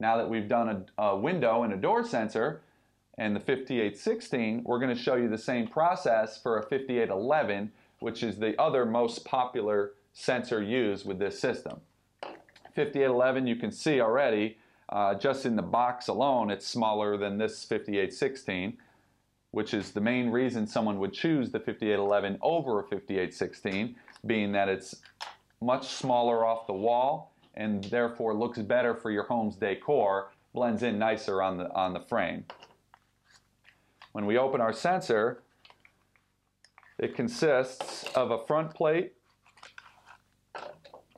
now that we've done a, a window and a door sensor and the 5816, we're going to show you the same process for a 5811, which is the other most popular sensor used with this system. 5811, you can see already, uh, just in the box alone, it's smaller than this 5816, which is the main reason someone would choose the 5811 over a 5816, being that it's much smaller off the wall and therefore looks better for your home's decor, blends in nicer on the, on the frame. When we open our sensor, it consists of a front plate,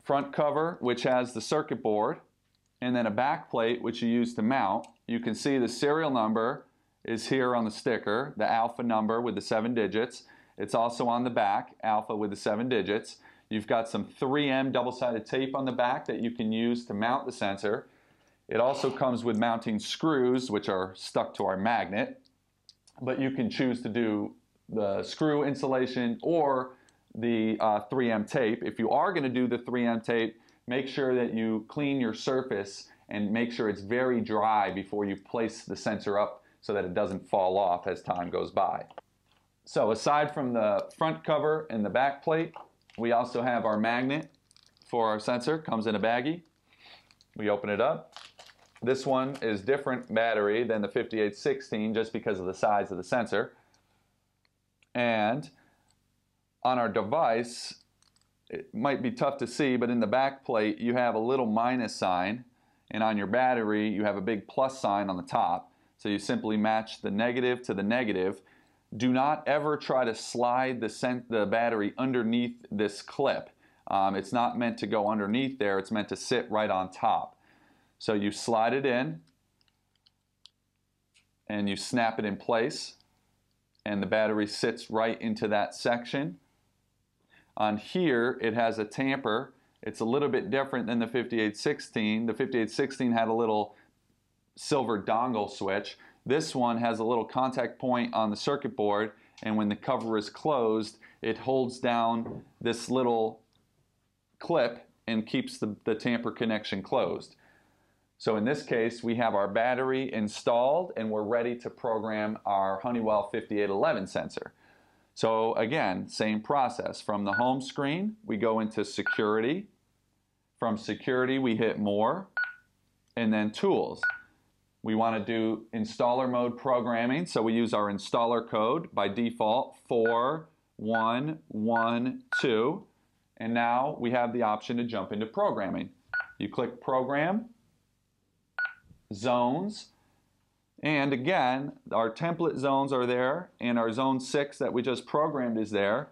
front cover, which has the circuit board, and then a back plate, which you use to mount. You can see the serial number is here on the sticker, the alpha number with the seven digits. It's also on the back, alpha with the seven digits. You've got some 3M double-sided tape on the back that you can use to mount the sensor. It also comes with mounting screws, which are stuck to our magnet, but you can choose to do the screw insulation or the uh, 3M tape. If you are going to do the 3M tape, make sure that you clean your surface and make sure it's very dry before you place the sensor up so that it doesn't fall off as time goes by. So aside from the front cover and the back plate, we also have our magnet for our sensor, comes in a baggie. We open it up. This one is different battery than the 5816 just because of the size of the sensor. And on our device, it might be tough to see, but in the back plate you have a little minus sign and on your battery you have a big plus sign on the top. So you simply match the negative to the negative. Do not ever try to slide the, the battery underneath this clip. Um, it's not meant to go underneath there, it's meant to sit right on top. So you slide it in and you snap it in place and the battery sits right into that section. On here, it has a tamper. It's a little bit different than the 5816. The 5816 had a little silver dongle switch. This one has a little contact point on the circuit board, and when the cover is closed, it holds down this little clip and keeps the, the tamper connection closed. So in this case, we have our battery installed and we're ready to program our Honeywell 5811 sensor. So again, same process. From the home screen, we go into security. From security, we hit more, and then tools. We want to do installer mode programming, so we use our installer code by default 4112, and now we have the option to jump into programming. You click program, zones. And again, our template zones are there, and our zone 6 that we just programmed is there.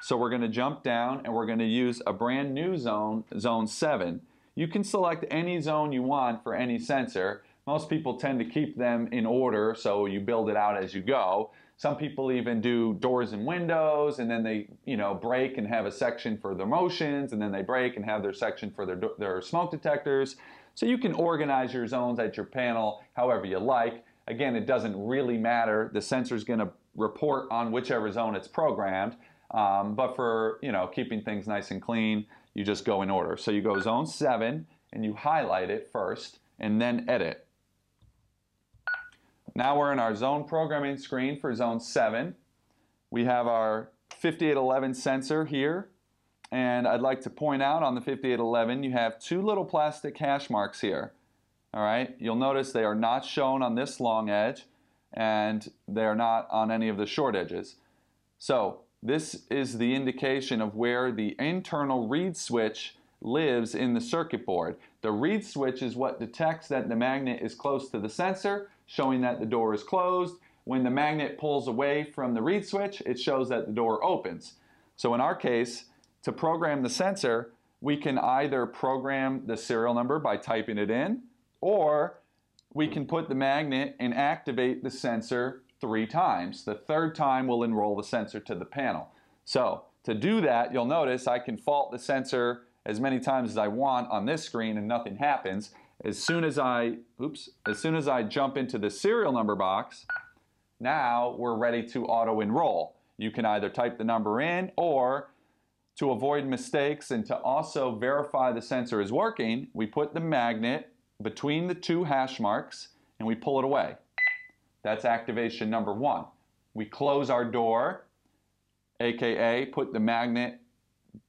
So we're going to jump down and we're going to use a brand new zone, zone 7. You can select any zone you want for any sensor. Most people tend to keep them in order, so you build it out as you go. Some people even do doors and windows, and then they, you know, break and have a section for their motions, and then they break and have their section for their, their smoke detectors. So you can organize your zones at your panel however you like. Again, it doesn't really matter. The sensor is going to report on whichever zone it's programmed. Um, but for you know keeping things nice and clean, you just go in order. So you go zone 7 and you highlight it first and then edit. Now we're in our zone programming screen for zone 7. We have our 5811 sensor here and I'd like to point out on the 5811, you have two little plastic hash marks here. All right, you'll notice they are not shown on this long edge and they are not on any of the short edges. So this is the indication of where the internal reed switch lives in the circuit board. The reed switch is what detects that the magnet is close to the sensor, showing that the door is closed. When the magnet pulls away from the reed switch, it shows that the door opens. So in our case, to program the sensor, we can either program the serial number by typing it in, or we can put the magnet and activate the sensor three times. The third time will enroll the sensor to the panel. So to do that, you'll notice I can fault the sensor as many times as I want on this screen and nothing happens. As soon as I, oops, as soon as I jump into the serial number box, now we're ready to auto enroll. You can either type the number in or to avoid mistakes and to also verify the sensor is working, we put the magnet between the two hash marks and we pull it away. That's activation number one. We close our door, aka put the magnet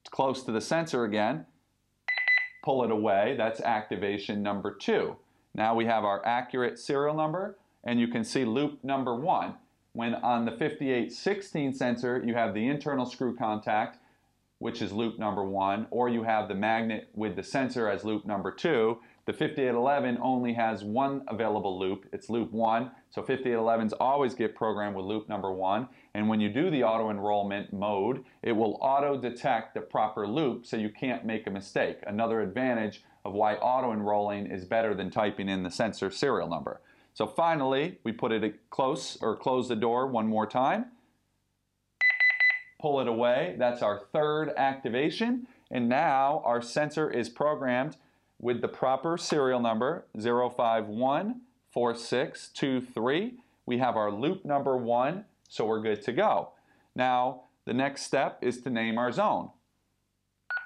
close to the sensor again, pull it away. That's activation number two. Now we have our accurate serial number, and you can see loop number one. When on the 5816 sensor, you have the internal screw contact, which is loop number one, or you have the magnet with the sensor as loop number two. The 5811 only has one available loop, it's loop one, so 5811s always get programmed with loop number one. And when you do the auto enrollment mode, it will auto detect the proper loop so you can't make a mistake. Another advantage of why auto enrolling is better than typing in the sensor serial number. So finally, we put it close or close the door one more time. Pull it away. That's our third activation. And now our sensor is programmed with the proper serial number 0514623. We have our loop number one, so we're good to go. Now, the next step is to name our zone.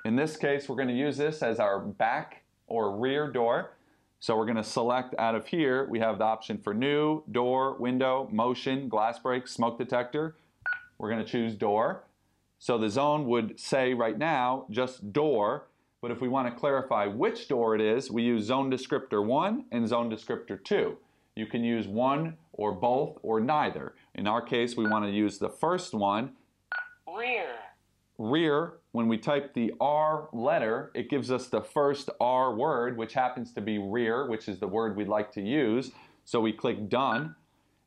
In this case, we're going to use this as our back or rear door. So we're going to select out of here, we have the option for new, door, window, motion, glass break, smoke detector. We're going to choose door. So the zone would say right now just door, but if we want to clarify which door it is, we use zone descriptor 1 and zone descriptor 2. You can use one or both or neither. In our case, we want to use the first one. Rear. Rear, when we type the R letter, it gives us the first R word, which happens to be rear, which is the word we'd like to use. So we click done.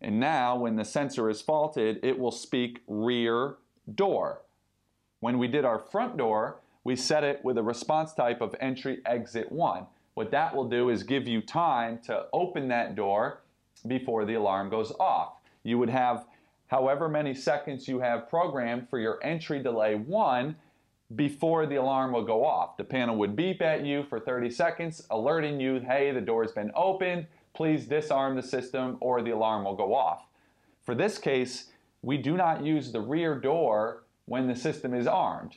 And now when the sensor is faulted, it will speak rear door. When we did our front door, we set it with a response type of entry exit 1. What that will do is give you time to open that door before the alarm goes off. You would have however many seconds you have programmed for your entry delay 1 before the alarm will go off. The panel would beep at you for 30 seconds, alerting you, hey, the door's been opened, please disarm the system or the alarm will go off. For this case, we do not use the rear door when the system is armed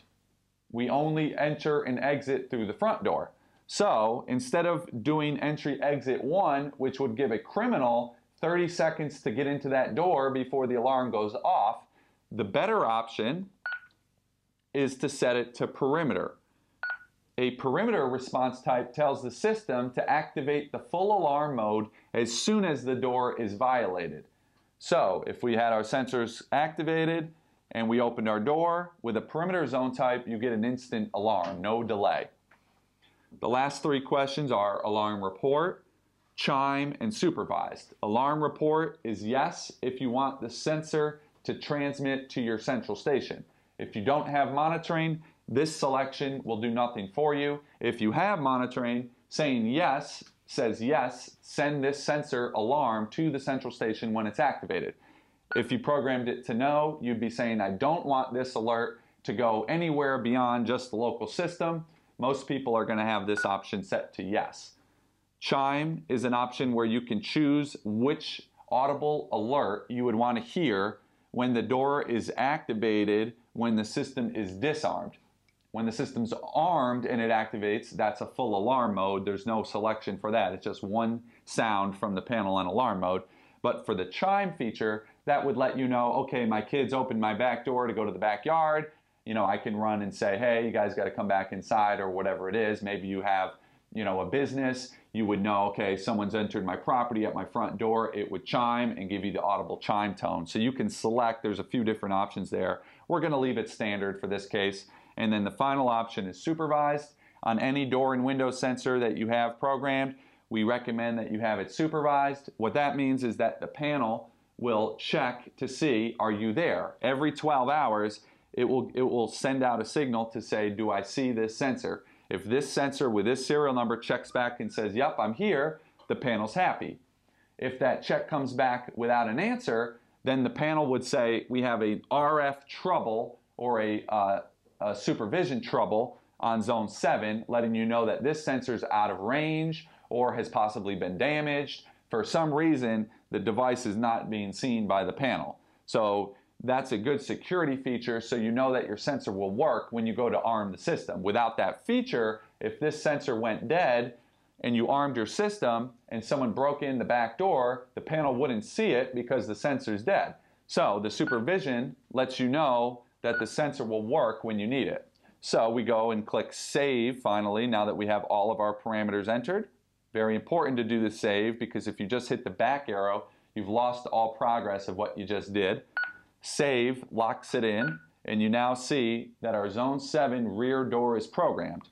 we only enter and exit through the front door. So instead of doing entry exit one, which would give a criminal 30 seconds to get into that door before the alarm goes off, the better option is to set it to perimeter. A perimeter response type tells the system to activate the full alarm mode as soon as the door is violated. So if we had our sensors activated, and we opened our door. With a perimeter zone type, you get an instant alarm, no delay. The last three questions are alarm report, chime, and supervised. Alarm report is yes if you want the sensor to transmit to your central station. If you don't have monitoring, this selection will do nothing for you. If you have monitoring, saying yes says yes, send this sensor alarm to the central station when it's activated. If you programmed it to no, you'd be saying, I don't want this alert to go anywhere beyond just the local system. Most people are going to have this option set to yes. Chime is an option where you can choose which audible alert you would want to hear when the door is activated when the system is disarmed. When the system's armed and it activates, that's a full alarm mode. There's no selection for that. It's just one sound from the panel on alarm mode. But for the chime feature, that would let you know, okay, my kids opened my back door to go to the backyard. You know, I can run and say, hey, you guys got to come back inside or whatever it is. Maybe you have, you know, a business. You would know, okay, someone's entered my property at my front door. It would chime and give you the audible chime tone. So you can select, there's a few different options there. We're going to leave it standard for this case. And then the final option is supervised. On any door and window sensor that you have programmed, we recommend that you have it supervised. What that means is that the panel will check to see are you there. Every 12 hours, it will, it will send out a signal to say, do I see this sensor? If this sensor with this serial number checks back and says, yep, I'm here, the panel's happy. If that check comes back without an answer, then the panel would say, we have a RF trouble or a, uh, a supervision trouble on zone 7, letting you know that this sensor is out of range or has possibly been damaged. For some reason, the device is not being seen by the panel. So that's a good security feature so you know that your sensor will work when you go to arm the system. Without that feature, if this sensor went dead, and you armed your system and someone broke in the back door, the panel wouldn't see it because the sensor's dead. So the supervision lets you know that the sensor will work when you need it. So we go and click Save finally now that we have all of our parameters entered. Very important to do the save because if you just hit the back arrow, you've lost all progress of what you just did. Save locks it in and you now see that our Zone 7 rear door is programmed.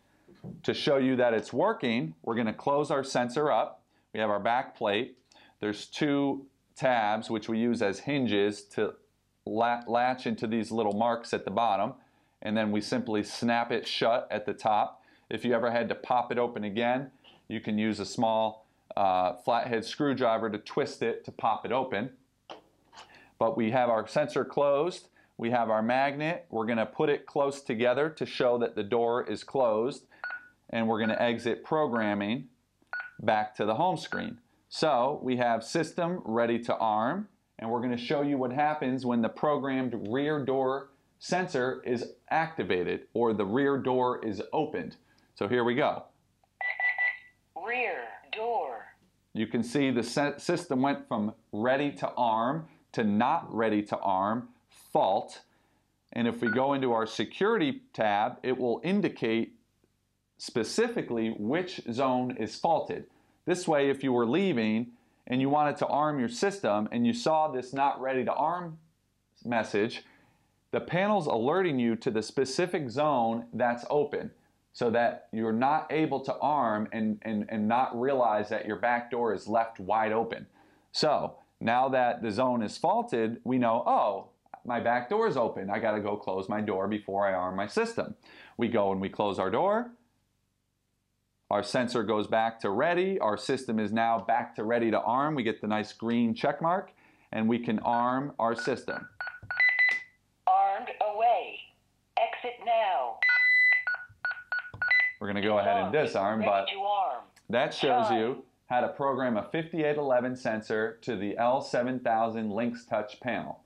To show you that it's working, we're going to close our sensor up. We have our back plate. There's two tabs which we use as hinges to latch into these little marks at the bottom and then we simply snap it shut at the top. If you ever had to pop it open again, you can use a small uh, flathead screwdriver to twist it to pop it open. But we have our sensor closed. We have our magnet. We're going to put it close together to show that the door is closed. And we're going to exit programming back to the home screen. So we have system ready to arm. And we're going to show you what happens when the programmed rear door sensor is activated or the rear door is opened. So here we go. Rear door. You can see the system went from ready to arm to not ready to arm, fault. And if we go into our security tab, it will indicate specifically which zone is faulted. This way, if you were leaving and you wanted to arm your system and you saw this not ready to arm message, the panel's alerting you to the specific zone that's open so that you're not able to arm and, and, and not realize that your back door is left wide open. So now that the zone is faulted, we know, oh, my back door is open. I got to go close my door before I arm my system. We go and we close our door. Our sensor goes back to ready. Our system is now back to ready to arm. We get the nice green check mark and we can arm our system. We're going to go ahead and disarm, but that shows you how to program a 5811 sensor to the L7000 Lynx Touch panel.